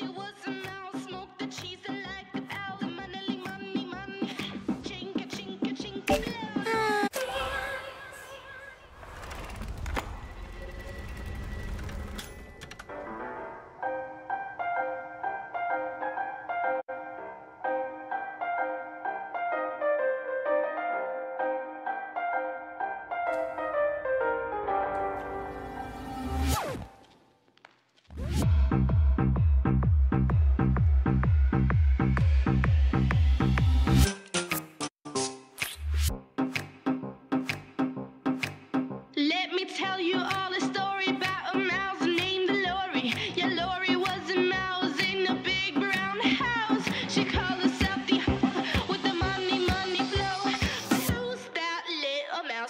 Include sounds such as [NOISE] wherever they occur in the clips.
Thank you.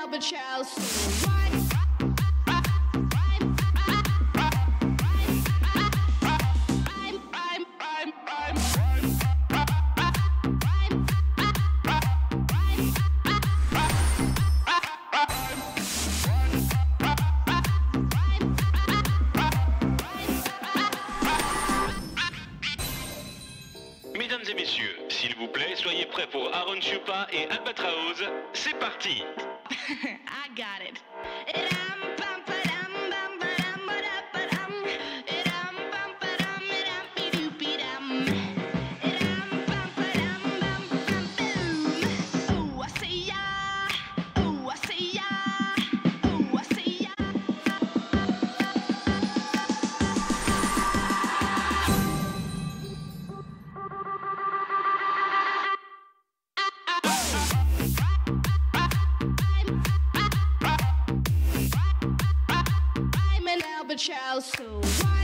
Albert House. s'il vous plaît, soyez prêts pour Aaron Chupa et Albatraoz. C'est parti [LAUGHS] I got it. shall soon.